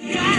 Yeah!